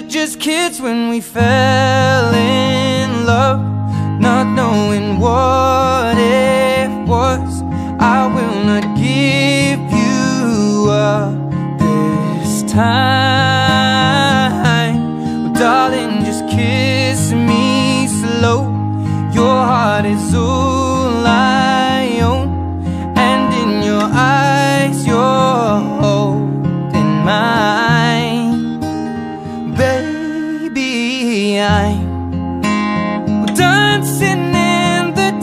were just kids when we fell in love, not knowing what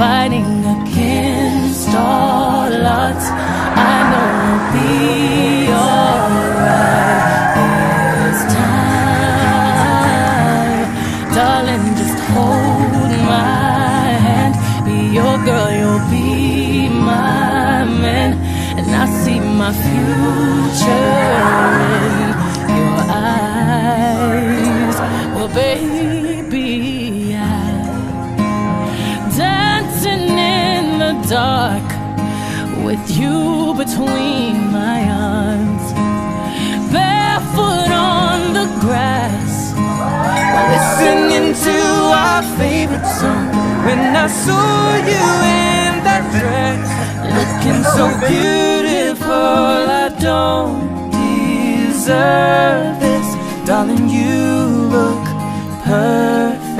fighting against all odds. I know we'll be alright this time. Darling, just hold my hand. Be your girl, you'll be my man. And I see my future with you between my arms, barefoot on the grass. listening to our favorite song. When I saw you in that dress, looking so beautiful, I don't deserve this, darling. You look perfect.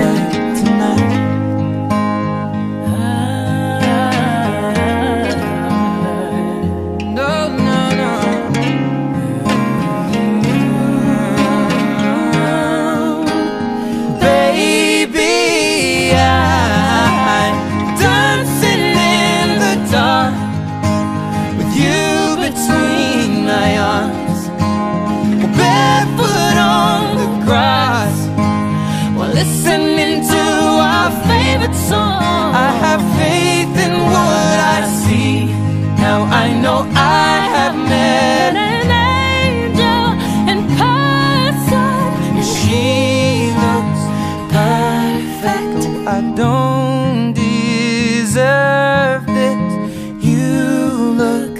I don't deserve this You look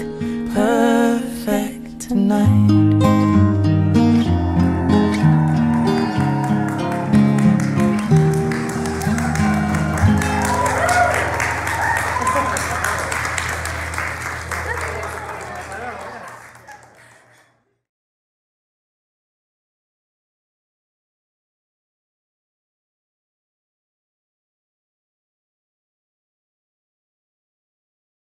perfect tonight.